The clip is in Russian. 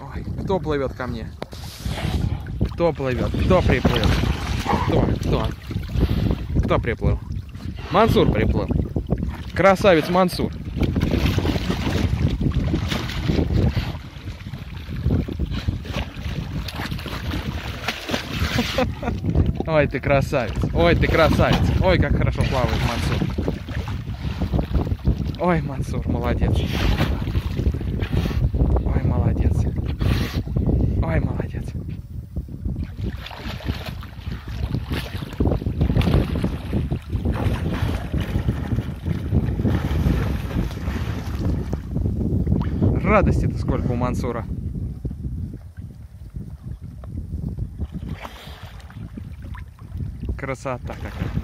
Ой, кто плывет ко мне? Кто плывет? Кто приплыл? Кто? Кто? Кто приплыл? Мансур приплыл. Красавец Мансур. Ой, ты красавец. Ой, ты красавец. Ой, как хорошо плавает Мансур. Ой, Мансур, молодец. Ой, молодец. Ой, молодец. Радости-то сколько у Мансура. Красота какая.